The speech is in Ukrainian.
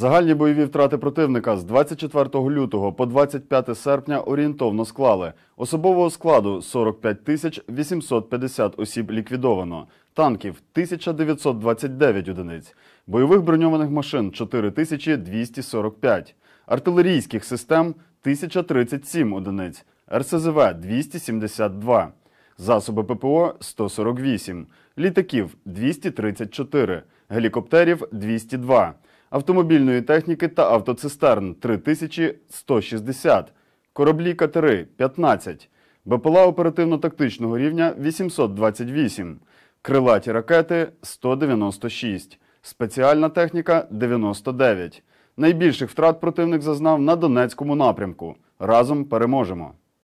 Загальні бойові втрати противника з 24 лютого по 25 серпня орієнтовно склали. Особового складу 45 тисяч 850 осіб ліквідовано, танків 1929 одиниць, бойових броньованих машин 4245, артилерійських систем 1037 одиниць, РСЗВ 272, засоби ППО 148, літаків 234, гелікоптерів 202, автомобільної техніки та автоцистерн 3160, кораблі катери 15, БПЛА оперативно-тактичного рівня 828, крилаті ракети 196, спеціальна техніка 99. Найбільших втрат противник зазнав на Донецькому напрямку. Разом переможемо.